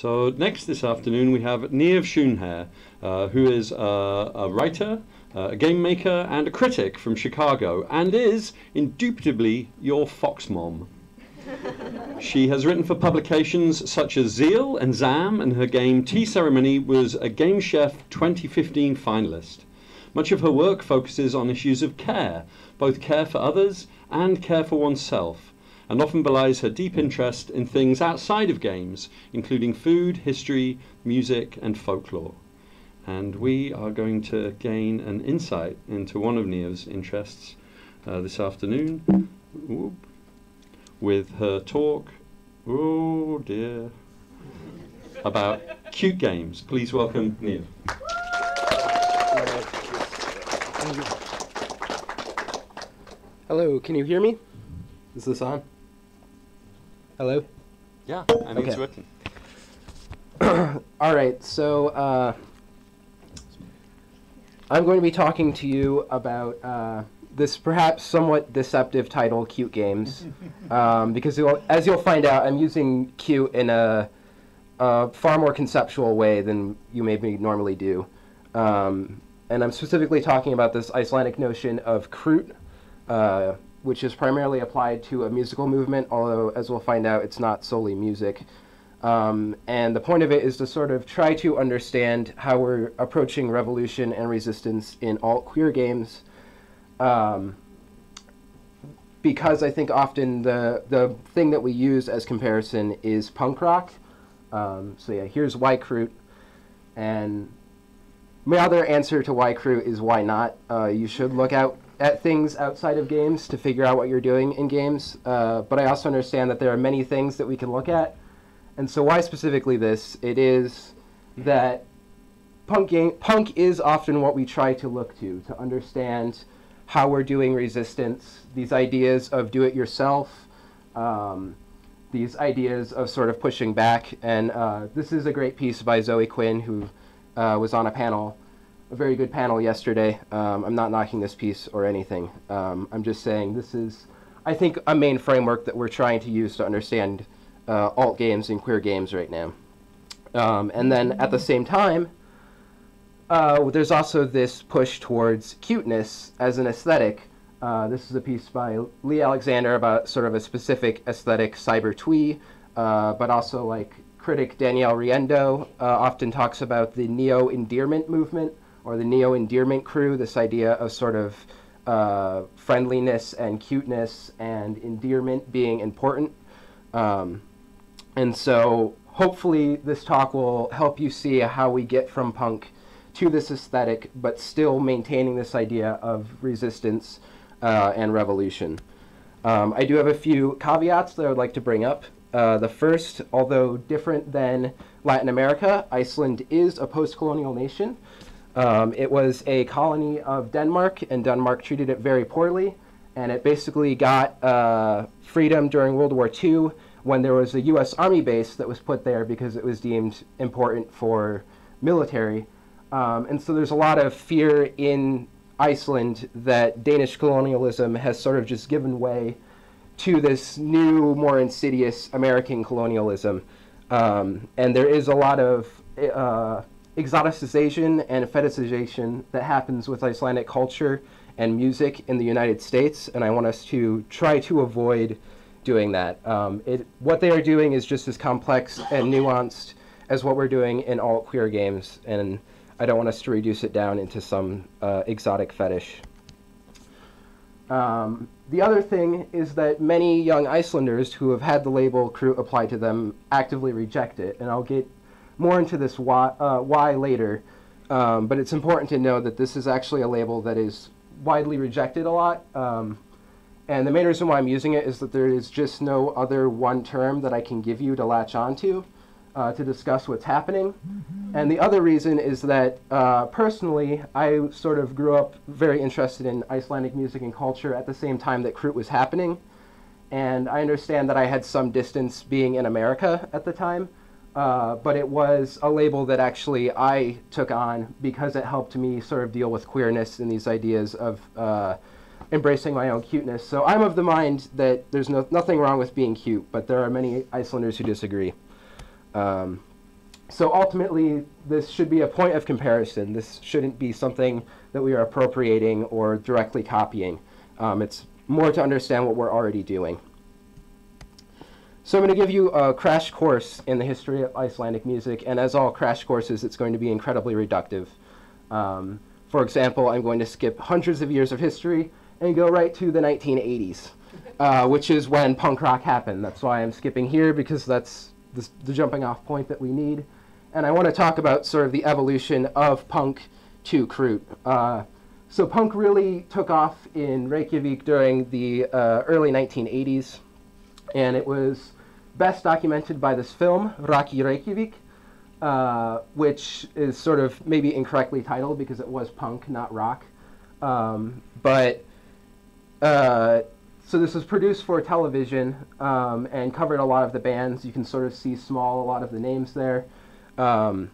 So next this afternoon we have Niamh Schönherr, uh, who is uh, a writer, uh, a game maker, and a critic from Chicago, and is indubitably your fox mom. she has written for publications such as Zeal and Zam, and her game Tea Ceremony was a Game Chef 2015 finalist. Much of her work focuses on issues of care, both care for others and care for oneself, and often belies her deep interest in things outside of games, including food, history, music, and folklore. And we are going to gain an insight into one of Niamh's interests uh, this afternoon Whoop. with her talk, oh dear, about cute games. Please welcome Niamh. Hello, can you hear me? Is this on? Hello? Yeah, I it's Okay. working. All right, so uh, I'm going to be talking to you about uh, this perhaps somewhat deceptive title, Cute Games, um, because you'll, as you'll find out, I'm using cute in a, a far more conceptual way than you maybe normally do. Um, and I'm specifically talking about this Icelandic notion of krútt, uh, which is primarily applied to a musical movement, although, as we'll find out, it's not solely music. Um, and the point of it is to sort of try to understand how we're approaching revolution and resistance in alt queer games. Um, because I think often the, the thing that we use as comparison is punk rock. Um, so yeah, here's why Krútt. And my other answer to why Krútt is why not. Uh, you should look out at things outside of games to figure out what you're doing in games. Uh, but I also understand that there are many things that we can look at. And so why specifically this? It is that punk game, punk is often what we try to look to to understand how we're doing resistance, these ideas of do it yourself, um, these ideas of sort of pushing back. And uh, this is a great piece by Zoe Quinn, who uh, was on a panel, a very good panel yesterday. Um, I'm not knocking this piece or anything. Um, I'm just saying this is, I think, a main framework that we're trying to use to understand uh, alt games and queer games right now. Um, and then at the same time, uh, there's also this push towards cuteness as an aesthetic. Uh, this is a piece by Leigh Alexander about sort of a specific aesthetic, cyber twee, uh, but also like critic Danielle Riendeau uh, often talks about the neo endearment movement or the neo endearment crew, this idea of sort of uh, friendliness and cuteness and endearment being important. Um, and so hopefully this talk will help you see how we get from punk to this aesthetic, but still maintaining this idea of resistance uh, and revolution. Um, I do have a few caveats that I would like to bring up. Uh, the first, although different than Latin America, Iceland is a post-colonial nation. Um, it was a colony of Denmark, and Denmark treated it very poorly. And it basically got uh, freedom during World War II when there was a U.S. Army base that was put there because it was deemed important for military. Um, and so there's a lot of fear in Iceland that Danish colonialism has sort of just given way to this new, more insidious American colonialism. Um, and there is a lot of uh, exoticization and fetishization that happens with Icelandic culture and music in the United States, and I want us to try to avoid doing that. Um, it, what they are doing is just as complex and nuanced as what we're doing in all queer games, and I don't want us to reduce it down into some uh, exotic fetish. Um, the other thing is that many young Icelanders who have had the label Krútt applied to them actively reject it, and I'll get more into this why, uh, why later. Um, but it's important to know that this is actually a label that is widely rejected a lot. Um, and the main reason why I'm using it is that there is just no other one term that I can give you to latch onto uh, to discuss what's happening. And the other reason is that uh, personally, I sort of grew up very interested in Icelandic music and culture at the same time that Krútt was happening. And I understand that I had some distance being in America at the time. Uh, but it was a label that actually I took on because it helped me sort of deal with queerness and these ideas of uh, embracing my own cuteness. So I'm of the mind that there's no, nothing wrong with being cute, but there are many Icelanders who disagree. Um, so ultimately, this should be a point of comparison. This shouldn't be something that we are appropriating or directly copying. Um, it's more to understand what we're already doing. So I'm going to give you a crash course in the history of Icelandic music, and as all crash courses, it's going to be incredibly reductive. Um, for example, I'm going to skip hundreds of years of history and go right to the 1980s, uh, which is when punk rock happened. That's why I'm skipping here, because that's the, the jumping off point that we need. And I want to talk about sort of the evolution of punk to Krútt. Uh, so punk really took off in Reykjavik during the uh, early 1980s, and it was best documented by this film, Rock í Reykjavik, uh, which is sort of maybe incorrectly titled because it was punk, not rock. Um, but uh, so this was produced for television um, and covered a lot of the bands. You can sort of see small a lot of the names there. Um,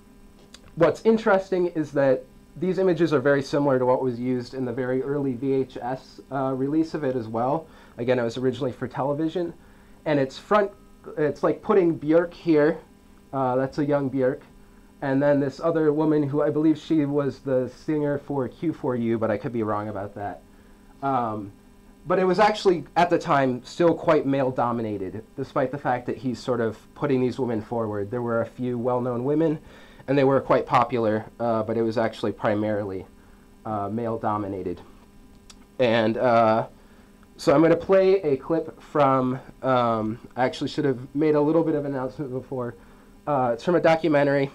what's interesting is that these images are very similar to what was used in the very early VHS uh, release of it as well. Again, it was originally for television. And it's front, it's like putting Björk here. Uh, that's a young Björk. And then this other woman who I believe she was the singer for Q4U, but I could be wrong about that. Um, but it was actually, at the time, still quite male dominated, despite the fact that he's sort of putting these women forward. There were a few well known women and they were quite popular, uh, but it was actually primarily uh, male dominated. And uh, so I'm going to play a clip from, um, I actually should have made a little bit of an announcement before. Uh, it's from a documentary,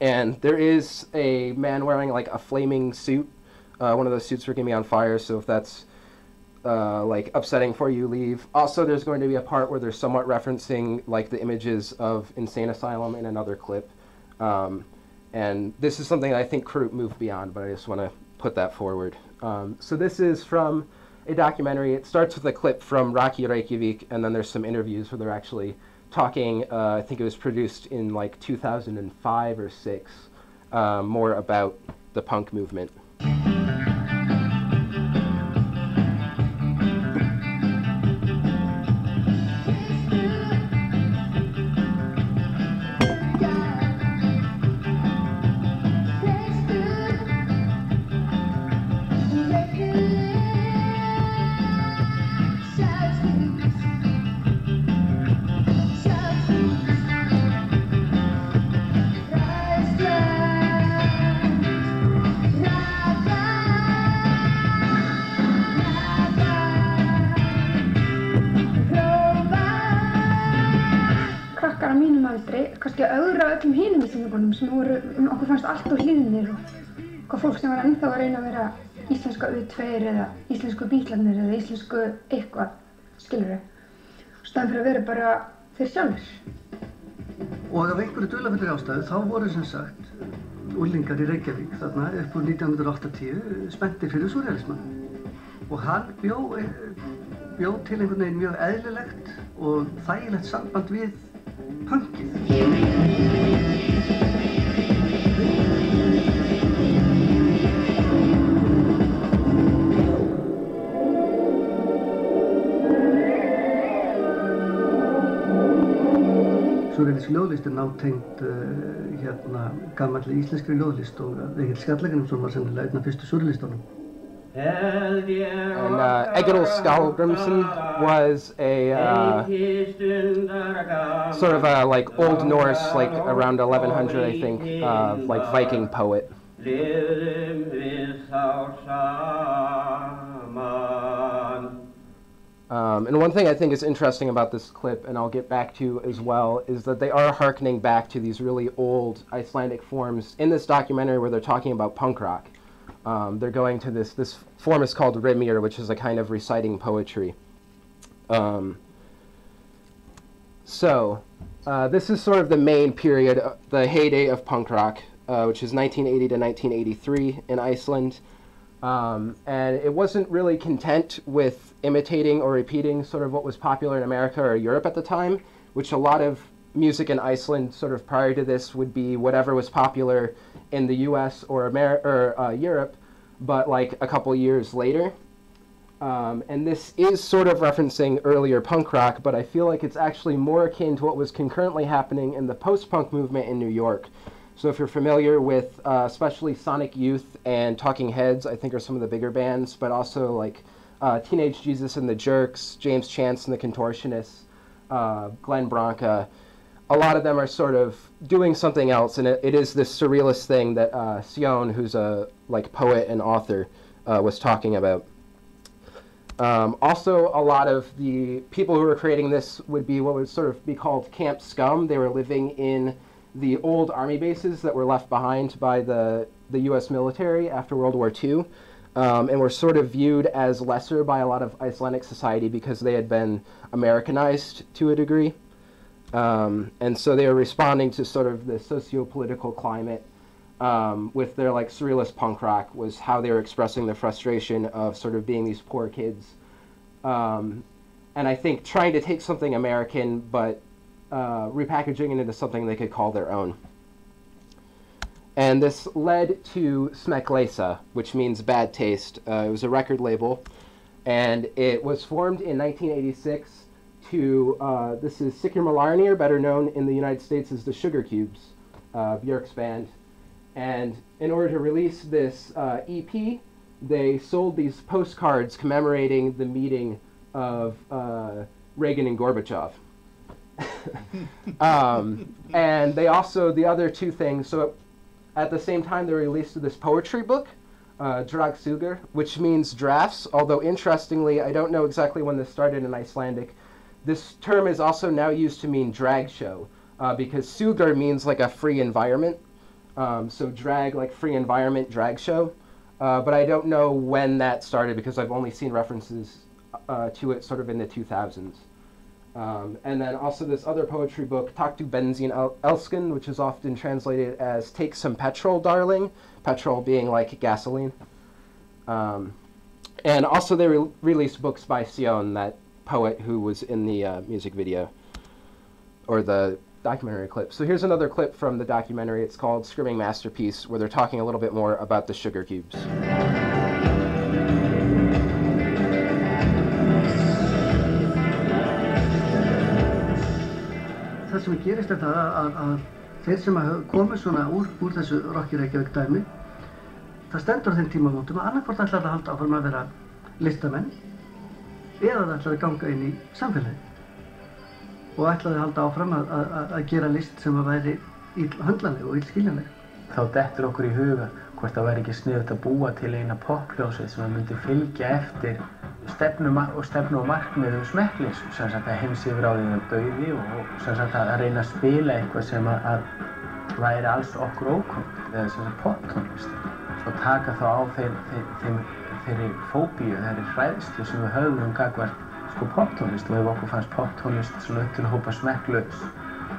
and there is a man wearing like a flaming suit. Uh, one of those suits are going to be on fire, so if that's uh, like upsetting for you, leave. Also, there's going to be a part where they're somewhat referencing like the images of Insane Asylum in another clip. Um, and this is something I think Krútt moved beyond, but I just want to put that forward. Um, so this is from a documentary. It starts with a clip from Rock í Reykjavik, and then there's some interviews where they're actually talking. Uh, I think it was produced in like 2005 or six, uh, more about the punk movement. Sem var ennþá að reyna að vera íslenska U2 eða íslensku bílarnir eða íslensku eitthvað, skilur þau, staðan fyrir að vera bara þeir sjálfur. Og af einhverju dölafillir ástæðu þá voru sem sagt úrlingar í Reykjavík þarna upp úr 1980 spenntir fyrir surrealisman og hann bjó, bjó til einhvern veginn mjög eðlilegt og þægilegt samband við punkið. Surrealísk ljóðlist er nátengt uh, hérna gammalli íslenskri ljóðlist og Egil Skallagrimsson var sennilega einn af fyrstu surrealistunum. And uh, Egil Skallagrimsson was a uh, sort of a like Old Norse, like around 1100, I think, uh, like Viking poet. Um, and one thing I think is interesting about this clip, and I'll get back to as well, is that they are harkening back to these really old Icelandic forms in this documentary where they're talking about punk rock. Um, they're going to this, this form is called Rímur, which is a kind of reciting poetry. Um, so, uh, this is sort of the main period, uh, the heyday of punk rock, uh, which is 1980 to 1983 in Iceland. Um, and it wasn't really content with imitating or repeating sort of what was popular in America or Europe at the time, which a lot of music in Iceland sort of prior to this would be whatever was popular in the US or, Amer- or uh, Europe, but like a couple years later. Um, and this is sort of referencing earlier punk rock, but I feel like it's actually more akin to what was concurrently happening in the post punk movement in New York. So if you're familiar with uh, especially Sonic Youth and Talking Heads, I think are some of the bigger bands, but also like uh, Teenage Jesus and the Jerks, James Chance and the Contortionists, uh, Glenn Branca, a lot of them are sort of doing something else, and it, it is this surrealist thing that uh, Sjón, who's a like poet and author, uh, was talking about. Um, also, a lot of the people who were creating this would be what would sort of be called camp scum. They were living in the old army bases that were left behind by the, the U.S. military after World War II, um, and were sort of viewed as lesser by a lot of Icelandic society because they had been Americanized to a degree. Um, and so they were responding to sort of the socio-political climate um, with their like surrealist punk rock was how they were expressing the frustration of sort of being these poor kids. Um, and I think trying to take something American but uh, repackaging it into something they could call their own. And this led to Smekkleysa, which means bad taste. Uh, it was a record label, and it was formed in 1986 to, uh, this is Sykurmolarnir, better known in the United States as the Sugar Cubes, uh, Björk's band. And in order to release this uh, EP, they sold these postcards commemorating the meeting of uh, Reagan and Gorbachev. um, and they also, the other two things, so at the same time they released this poetry book, uh, Dragsugur, which means drafts, although interestingly, I don't know exactly when this started in Icelandic, this term is also now used to mean drag show uh, because sugar means like a free environment. Um, so drag, like free environment, drag show. Uh, but I don't know when that started because I've only seen references uh, to it sort of in the 2000s. Um, and then also this other poetry book, Taktu Benzin El- Elskin, which is often translated as Take Some Petrol, Darling. Petrol being like gasoline. Um, and also they re- released books by Sjón that poet who was in the uh, music video or the documentary clip. So here's another clip from the documentary. It's called Screaming Masterpiece, where they're talking a little bit more about the sugar cubes. Sem gerist er það að, að þeir sem komu svona úr, úr þessu Rocky Reykjavík dæmi það stendur á þeim tímamótum að annarkvárt ætlaði að halda áfram að vera listamenn eða það ætlaði að ganga inn í samfélagi og ætlaði að halda áfram að, að, að gera list sem að væri höndlanleg og ílskiljanleg. Þá dettur okkur í huga hvort það væri ekki sniðut að búa til eina popkljósið sem myndi fylgja eftir stefnu og, stefnu og markmiðum smekklins sem sagt að heims yfir á því að dauði og sem sagt að reyna að spila eitthvað sem að, væri alls okkur ókvæmt eða sem sagt poptónlist og taka þá á þeim, þeim, þeim þeirri fóbíu, þeirri hræðslu sem við höfum um gagvart sko poptónlist og ef okkur fannst poptónlist svona upp til að hópa smekklaus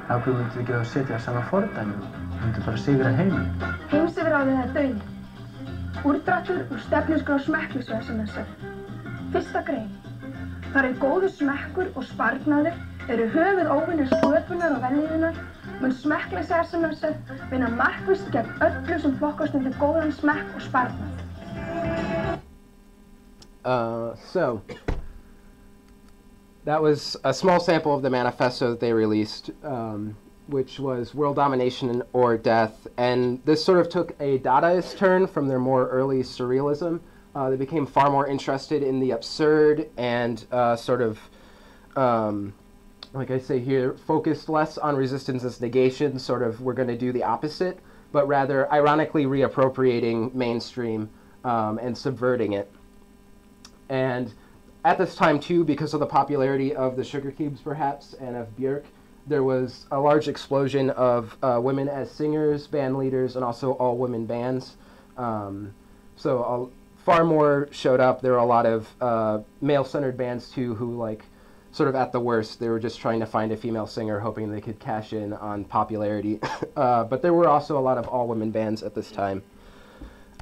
þá myndum við ekki að setja það sama fordæmi við myndum bara sigra heiminn. Heimsifráðið er döið. Úrdrættur úr stefnusgrá smekklusveðsumessar. Fyrsta grein. Þar er góðu smekkur og sparnaður eru höfuð óvinnir sköpunar og velliðunar mun SMS-ið vinna markvist gegn öllu sem flokkast undir góðan smekk og sparnað. Uh, so that was a small sample of the manifesto that they released, um, which was world domination or death. And this sort of took a Dadaist turn from their more early surrealism. Uh, they became far more interested in the absurd and uh, sort of, um, like I say here, focused less on resistance as negation, sort of, we're going to do the opposite, but rather ironically reappropriating mainstream um, and subverting it. And at this time, too, because of the popularity of the Sugar Cubes, perhaps, and of Björk, there was a large explosion of uh, women as singers, band leaders, and also all women bands. Um, so far more showed up. There were a lot of uh, male centered bands, too, who, like, sort of at the worst, they were just trying to find a female singer, hoping they could cash in on popularity. uh, but there were also a lot of all women bands at this time.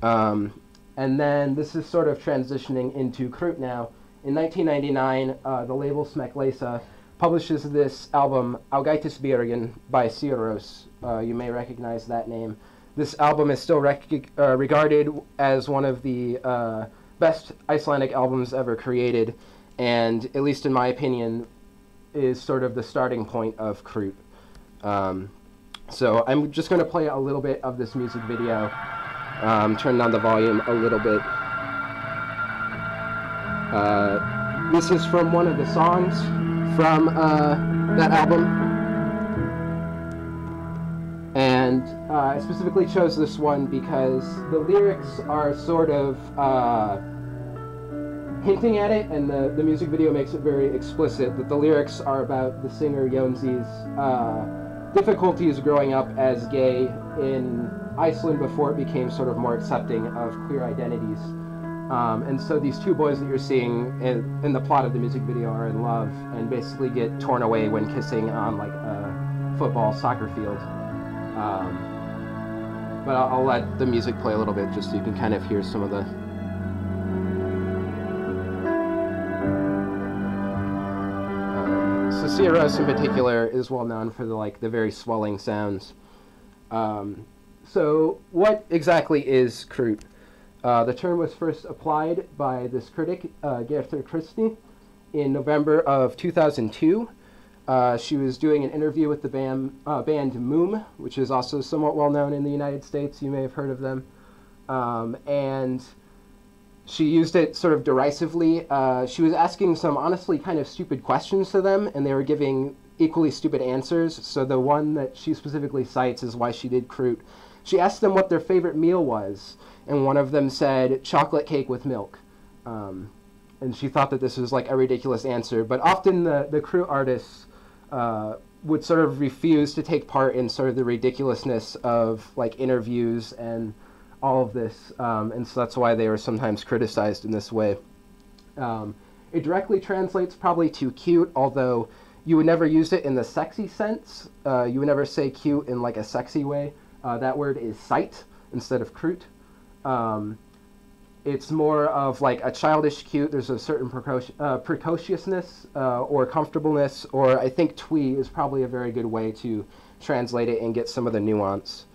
Um, and then this is sort of transitioning into Krútt now. In 1999, uh, the label Smekkleysa publishes this album, Ágætis Byrjun, by Sigur Rós. Uh, you may recognize that name. This album is still rec- uh, regarded as one of the uh, best Icelandic albums ever created, and at least in my opinion, is sort of the starting point of Krútt. Um, so I'm just going to play a little bit of this music video. Um, turn down the volume a little bit. Uh, this is from one of the songs from uh, that album. And uh, I specifically chose this one because the lyrics are sort of uh, hinting at it, and the, the music video makes it very explicit that the lyrics are about the singer Jónsi's uh, difficulties growing up as gay in Iceland before it became sort of more accepting of queer identities. Um, and so these two boys that you're seeing in, in, the plot of the music video are in love and basically get torn away when kissing on like a football soccer field. Um, but I'll, I'll let the music play a little bit just so you can kind of hear some of the Sigur Rós in particular is well known for the like the very swelling sounds. Um, so what exactly is Krútt? Uh, the term was first applied by this critic, uh, Gerður Kristný, in November of 2002. Uh, she was doing an interview with the band, uh, band Múm, which is also somewhat well known in the United States. You may have heard of them. Um, and she used it sort of derisively. Uh, she was asking some honestly kind of stupid questions to them, and they were giving equally stupid answers. So the one that she specifically cites is why she did Krútt. She asked them what their favorite meal was, and one of them said chocolate cake with milk. Um, and she thought that this was like a ridiculous answer. But often the, the Krútt artists uh, would sort of refuse to take part in sort of the ridiculousness of like interviews and all of this, um, and so that's why they are sometimes criticized in this way. Um, it directly translates probably to cute, although you would never use it in the sexy sense. Uh, you would never say cute in like a sexy way. Uh, that word is sight instead of krútt. Um, it's more of like a childish cute. There's a certain precoci- uh, precociousness uh, or comfortableness, or I think twee is probably a very good way to translate it and get some of the nuance.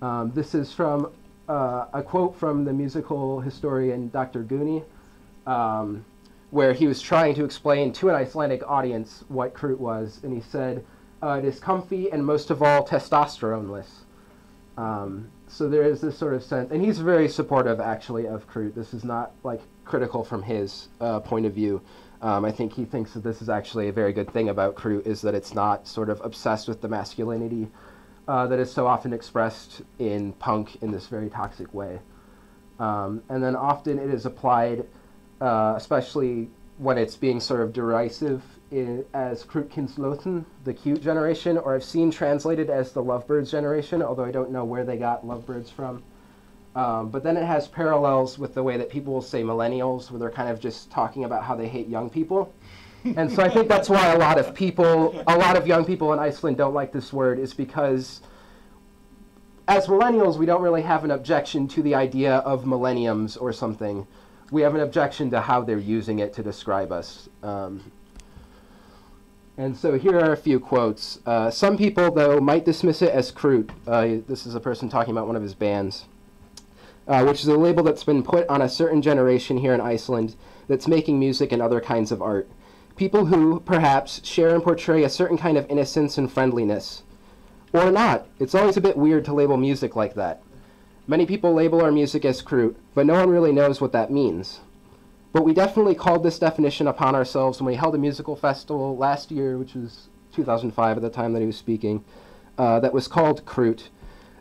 Um, this is from uh, a quote from the musical historian Dr. Gunni, um, where he was trying to explain to an Icelandic audience what Krútt was, and he said, uh, "It is comfy and most of all testosterone-less." Um, so there is this sort of sense, and he's very supportive actually of Krútt. This is not like critical from his uh, point of view. Um, I think he thinks that this is actually a very good thing about Krútt is that it's not sort of obsessed with the masculinity uh, that is so often expressed in punk in this very toxic way. Um, and then often it is applied, uh, especially when it's being sort of derisive as Krúttkynslóðin, the cute generation, or I've seen translated as the Lovebirds generation, although I don't know where they got Lovebirds from. Um, but then it has parallels with the way that people will say millennials, where they're kind of just talking about how they hate young people and so I think that's why a lot of people, a lot of young people in Iceland don't like this word, is because as millennials, we don't really have an objection to the idea of millenniums or something. We have an objection to how they're using it to describe us. Um, and so here are a few quotes. Uh, some people, though, might dismiss it as Krútt. Uh, this is a person talking about one of his bands, uh, which is a label that's been put on a certain generation here in Iceland that's making music and other kinds of art people who, perhaps, share and portray a certain kind of innocence and friendliness. Or not. It's always a bit weird to label music like that. Many people label our music as Krútt, but no one really knows what that means. But we definitely called this definition upon ourselves when we held a musical festival last year, which was 2005 at the time that he was speaking, uh, that was called Krútt.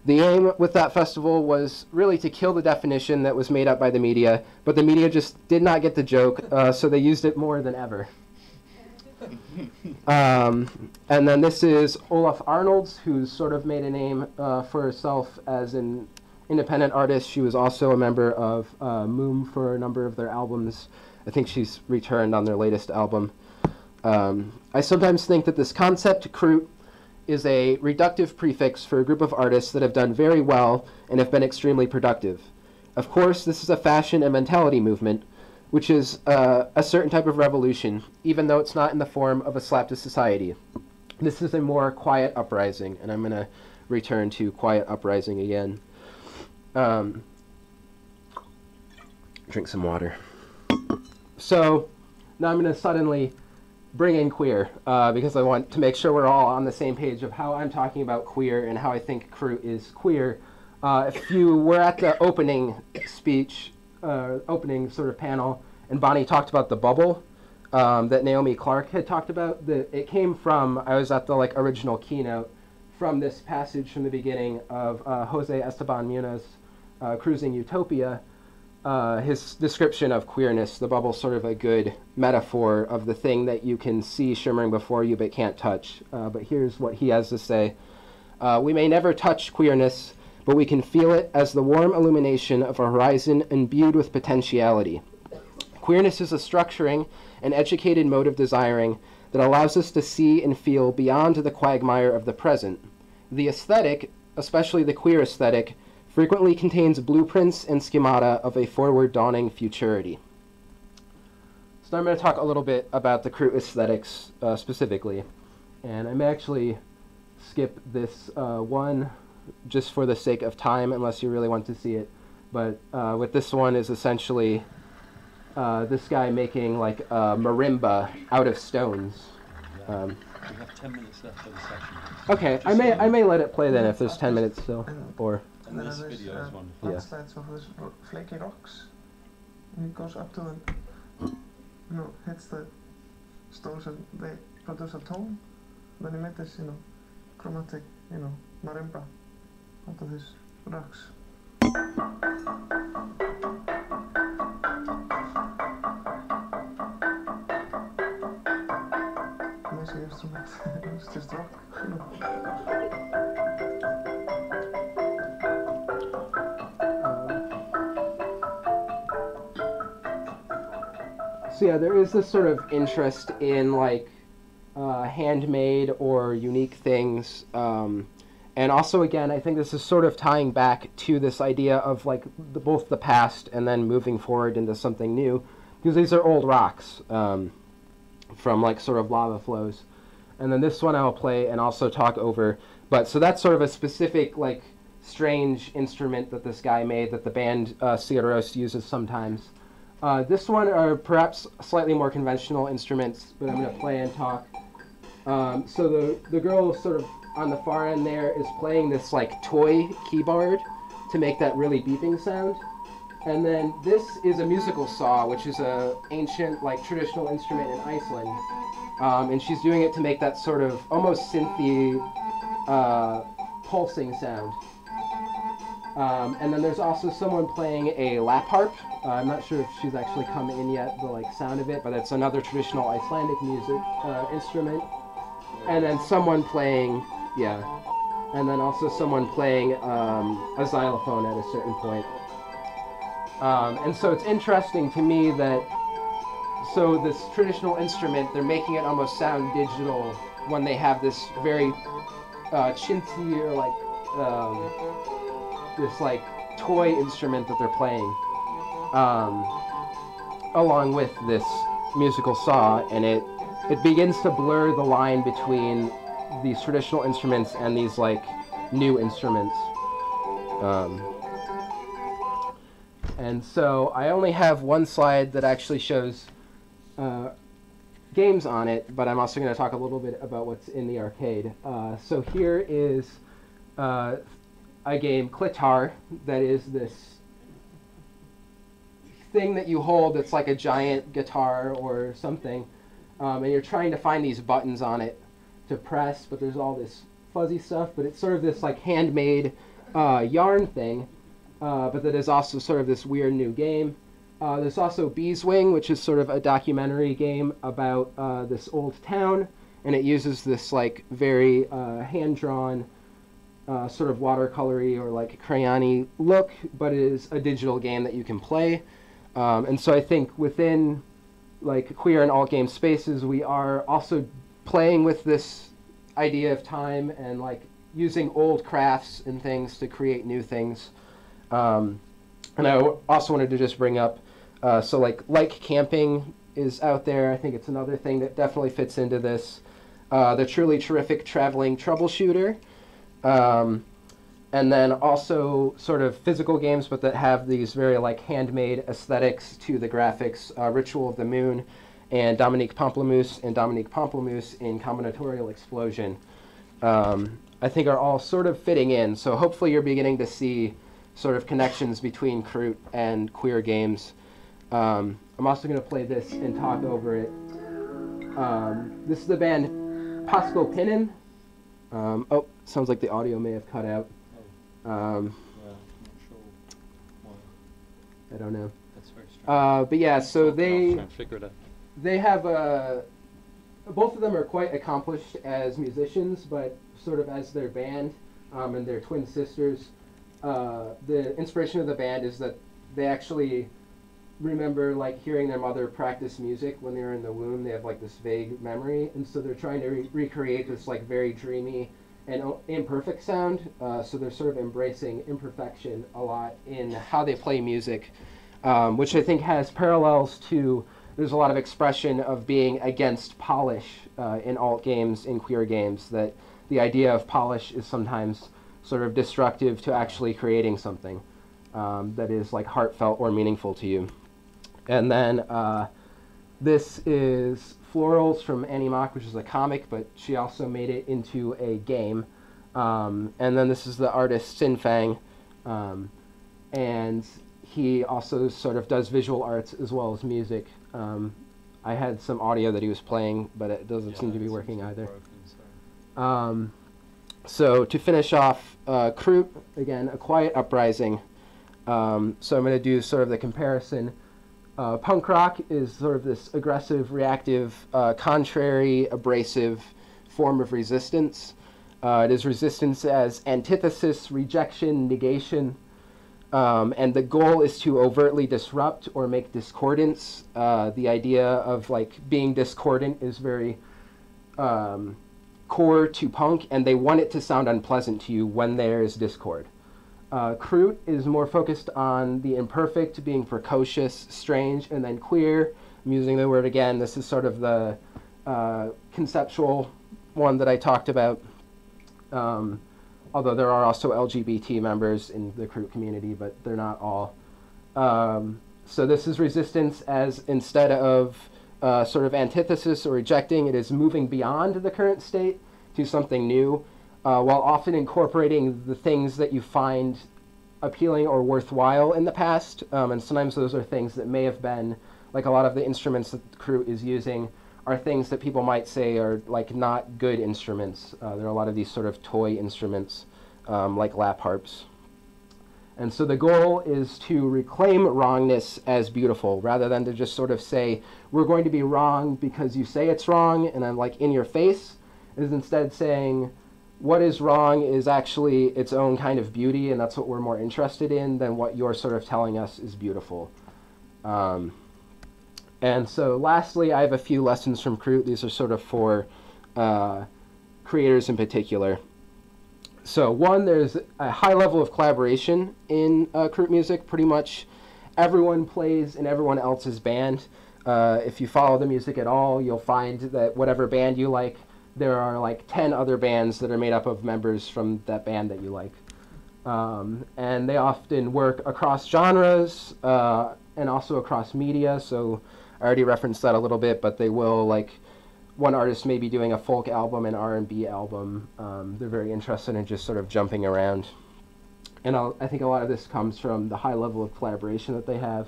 The aim with that festival was really to kill the definition that was made up by the media, but the media just did not get the joke, uh, so they used it more than ever. Um, and then this is Ólöf Arnalds, who's sort of made a name uh, for herself as an independent artist. She was also a member of uh, Múm for a number of their albums. I think she's returned on their latest album. Um, I sometimes think that this concept, Krútt, is a reductive prefix for a group of artists that have done very well and have been extremely productive. Of course, this is a fashion and mentality movement, which is uh, a certain type of revolution, even though it's not in the form of a slap to society. This is a more quiet uprising, and I'm going to return to quiet uprising again. Um, drink some water. So now I'm going to suddenly bring in queer uh, because I want to make sure we're all on the same page of how I'm talking about queer and how I think Krútt is queer. Uh, if you were at the opening speech, uh, opening sort of panel, and Bonnie talked about the bubble um, that Naomi Clark had talked about, the, it came from, I was at the like original keynote, from this passage from the beginning of uh, Jose Esteban Munoz, uh, Cruising Utopia, uh, his description of queerness, the bubble's sort of a good metaphor of the thing that you can see shimmering before you but can't touch. Uh, but here's what he has to say uh, We may never touch queerness, but we can feel it as the warm illumination of a horizon imbued with potentiality. Queerness is a structuring an educated mode of desiring that allows us to see and feel beyond the quagmire of the present. The aesthetic, especially the queer aesthetic, frequently contains blueprints and schemata of a forward dawning futurity. So I'm going to talk a little bit about the Krútt aesthetics uh, specifically. And I may actually skip this uh, one just for the sake of time, unless you really want to see it. But uh, with this one is essentially uh, this guy making like a marimba out of stones. Um, We have 10 minutes left of the session. okay, I may I may let it play then if there's 10 minutes still, or And then this there's, video uh, is wonderful. Yeah. landslides of these ro- flaky rocks. And he goes up to them, you know, hits the stones and they produce a tone. Then he made this, you know, chromatic, you know, marimba out of these rocks. Amazing instrument. it's just rock, you know. So yeah, there is this sort of interest in like uh, handmade or unique things, um, and also again, I think this is sort of tying back to this idea of like the, both the past and then moving forward into something new, because these are old rocks um, from like sort of lava flows, and then this one I'll play and also talk over. But so that's sort of a specific like strange instrument that this guy made that the band uh, uses sometimes. Uh, this one are perhaps slightly more conventional instruments, but I'm going to play and talk. Um, so the the girl sort of on the far end there is playing this like toy keyboard to make that really beeping sound. And then this is a musical saw, which is a ancient like traditional instrument in Iceland. Um, and she's doing it to make that sort of almost synthy uh, pulsing sound. Um, and then there's also someone playing a lap harp. Uh, I'm not sure if she's actually come in yet, the like sound of it, but it's another traditional Icelandic music uh, instrument. And then someone playing, yeah, and then also someone playing um, a xylophone at a certain point. Um, and so it's interesting to me that so this traditional instrument, they're making it almost sound digital when they have this very uh, chintzy or like um, this like toy instrument that they're playing um, along with this musical saw and it it begins to blur the line between these traditional instruments and these like new instruments um, and so I only have one slide that actually shows uh, games on it, but I'm also going to talk a little bit about what's in the arcade. Uh, so here is uh, a game, Klitar, that is this thing that you hold that's like a giant guitar or something, um, and you're trying to find these buttons on it to press, but there's all this fuzzy stuff, but it's sort of this like handmade uh, yarn thing, uh, but that is also sort of this weird new game. Uh, there's also Beeswing, which is sort of a documentary game about uh, this old town, and it uses this like very uh, hand-drawn, uh, sort of watercolory or like crayony look, but it is a digital game that you can play. Um, and so I think within like queer and alt game spaces, we are also playing with this idea of time and like using old crafts and things to create new things. Um, and I also wanted to just bring up, uh, so like like camping is out there. I think it's another thing that definitely fits into this. Uh, the truly terrific traveling troubleshooter, um, and then also sort of physical games, but that have these very like handmade aesthetics to the graphics. Uh, Ritual of the Moon, and Dominique Pamplemousse and Dominique Pamplemousse in Combinatorial Explosion. Um, I think are all sort of fitting in. So hopefully you're beginning to see sort of connections between Krútt and queer games. Um, I'm also going to play this and talk over it. Um, this is the band Pascal Pinon. Um, oh, sounds like the audio may have cut out. Um, I don't know. Uh, but yeah, so they figure it out. they have uh, both of them are quite accomplished as musicians, but sort of as their band um, and their twin sisters. Uh, the inspiration of the band is that they actually remember like hearing their mother practice music when they were in the womb. They have like this vague memory, and so they're trying to re- recreate this like very dreamy and imperfect sound. Uh, so they're sort of embracing imperfection a lot in how they play music, um, which I think has parallels to. There's a lot of expression of being against polish uh, in alt games, in queer games. That the idea of polish is sometimes sort of destructive to actually creating something um, that is like heartfelt or meaningful to you. And then uh, this is Florals from Annie Mok, which is a comic, but she also made it into a game. Um, and then this is the artist Sin Fang, um, and he also sort of does visual arts as well as music. Um, I had some audio that he was playing, but it doesn't seem to be working either. Um, so to finish off, uh, Krútt, again, A Quiet Uprising. Um, so I'm going to do sort of the comparison. Uh, punk rock is sort of this aggressive, reactive, uh, contrary, abrasive form of resistance. Uh, it is resistance as antithesis, rejection, negation. Um, and the goal is to overtly disrupt or make discordance. Uh, the idea of like being discordant is very um, core to punk, and they want it to sound unpleasant to you when there is discord. Uh, Krútt is more focused on the imperfect, being precocious, strange, and then queer. I'm using the word again. This is sort of the uh, conceptual one that I talked about. Um, although there are also LGBT members in the Krútt community, but they're not all. Um, so this is resistance as instead of uh, sort of antithesis or rejecting, it is moving beyond the current state to something new, uh, while often incorporating the things that you find appealing or worthwhile in the past. Um, and sometimes those are things that may have been, like a lot of the instruments that the crew is using, are things that people might say are like not good instruments. Uh, there are a lot of these sort of toy instruments, um, like lap harps. And so the goal is to reclaim wrongness as beautiful rather than to just sort of say, we're going to be wrong because you say it's wrong and I'm like in your face. Is instead saying, what is wrong is actually its own kind of beauty and that's what we're more interested in than what you're sort of telling us is beautiful. Um, and so lastly, I have a few lessons from Krútt. These are sort of for uh, creators in particular so one, there's a high level of collaboration in uh, Krútt music. Pretty much everyone plays in everyone else's band. Uh, if you follow the music at all, you'll find that whatever band you like, there are like 10 other bands that are made up of members from that band that you like. Um, and they often work across genres uh, and also across media. So I already referenced that a little bit, but they will like one artist may be doing a folk album and R&B album. Um, they're very interested in just sort of jumping around. And I'll, i think a lot of this comes from the high level of collaboration that they have.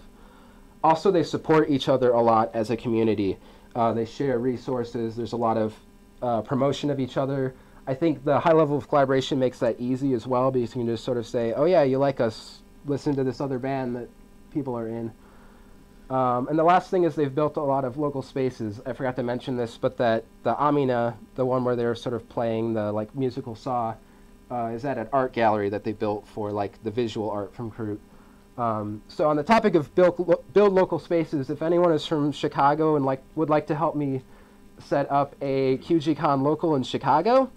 Also, they support each other a lot as a community. Uh, they share resources. There's a lot of uh, promotion of each other. I think the high level of collaboration makes that easy as well because you can just sort of say, oh yeah, you like us, listen to this other band that people are in. Um, and the last thing is they've built a lot of local spaces. I forgot to mention this, but that the Amiina, the one where they're sort of playing the like musical saw, uh, is at an art gallery that they built for like the visual art from Krútt. Um, so on the topic of build, lo build local spaces, if anyone is from Chicago and like would like to help me set up a QGCon local in Chicago,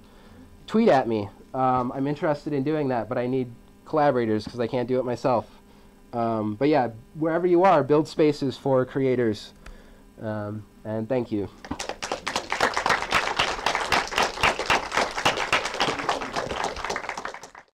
tweet at me. Um, I'm interested in doing that, but I need collaborators because I can't do it myself. Um, but yeah, wherever you are, build spaces for creators. Um, and thank you.